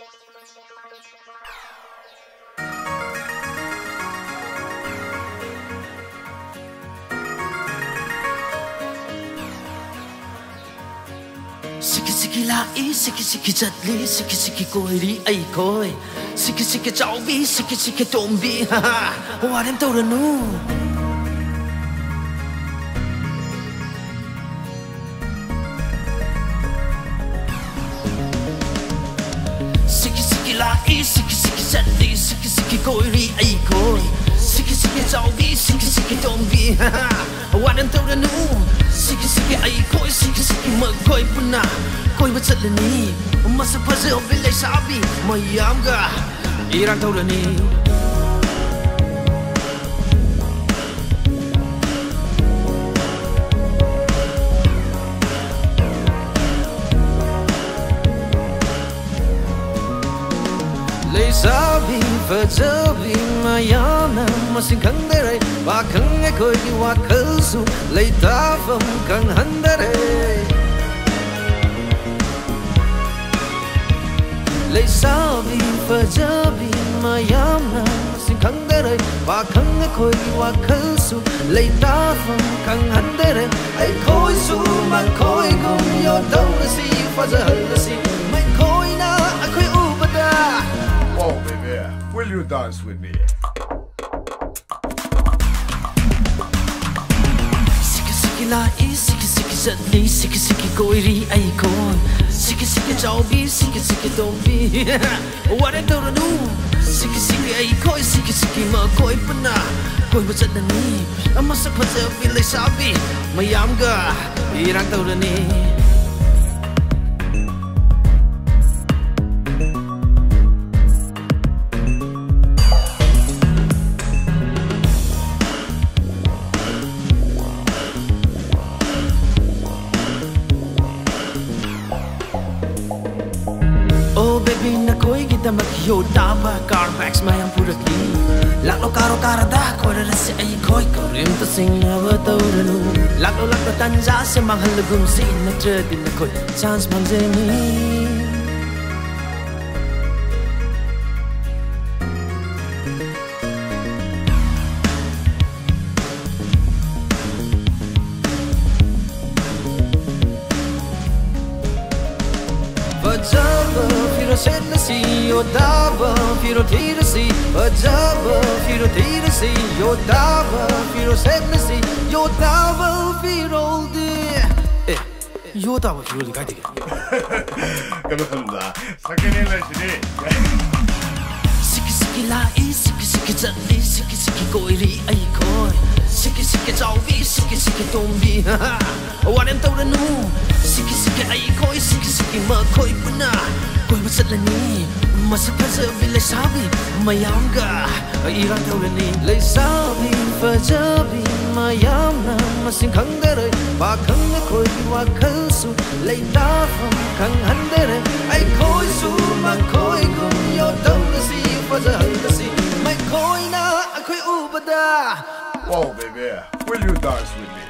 Siki siki lai, siki siki chatli, siki siki koiri ai koi Siki siki chaubi, siki siki tombi, ha ha What am tau nu Siki siki đi siki siki chatli, siki siki koiri ai koi Siki siki chaubi, siki siki đi ha ha What am tau nu Siki siki ai koi, siki siki ma koi puna Koi ba chatlani, masa phaze obilai sabi Mayam ga, irang tau ni sabi fajabi mayana masing khang dere ba khang ai khoi ki wa khal su lấy ta phẩm khang han dere lấy sabi fajabi mayana masing khang dere ba khang ai khoi ki wa khal su lấy ta phẩm khang han dere ai khoi su man khoi gum yo đâu si fa za you dance with me? Siki siki lai, siki siki zadni, siki siki goiri aikon. Siki siki jaubi, siki siki dombi. What I don't know. Siki siki aikoi, siki siki ma koi pana. Koi ba zadni, amma sa phasa feel like sabi. Mayam ga, irang taurani. Koi kita makyo taba car bags mayang puraki Laklo karo karada koi ra si ay koi ko rim ta sing na ba tau nu känner sig och dava Fyra tider sig och dava Fyra tider sig och dava Fyra känner sig och dava Fyra ålder ヨータも広に帰ってきた。ガムさんだ。酒ねえないしね。好き好きライン、好き好きザリ、好き好き恋リアイコン。好き好きザオビ、好き好きドンビ。Tau nu. Siki siki ai koi siki siki ma koi puna Koi ba chatlani Masa phaja bilai sabi Mayam ga irang tau ni Lai sabi fajabi mayam na Masing khang dere Ba khang na koi wa khal su Lai ta pham khang han dere Ai koi su mang koi gum yo tau na si Faja hal na si Mai koi na koi ubada Oh, baby, will you dance with me?